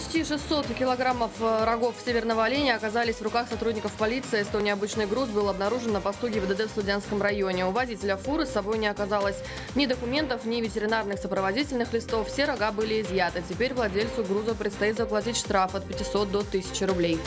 Почти 600 килограммов э, рогов северного оленя оказались в руках сотрудников полиции. Столь необычный груз был обнаружен на посту ГИБДД в Студенском районе. У водителя фуры с собой не оказалось ни документов, ни ветеринарных сопроводительных листов. Все рога были изъяты. Теперь владельцу груза предстоит заплатить штраф от 500 до 1000 рублей.